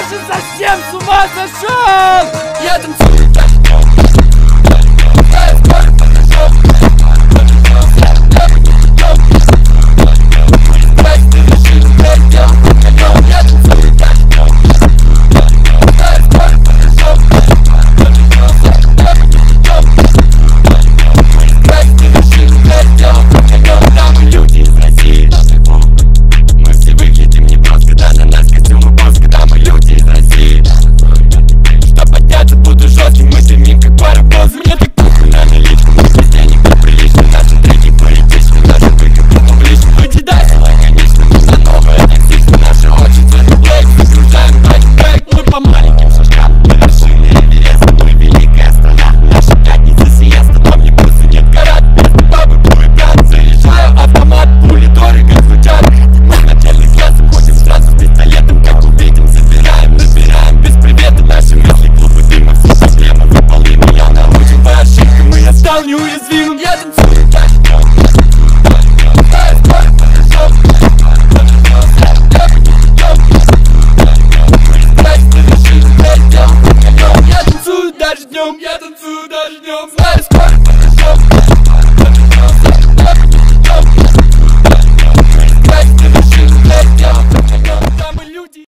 уже совсем с ума сошел! Я танцую стал неуязвимым Я танцую Я танцую даже днем, я танцую даже днем.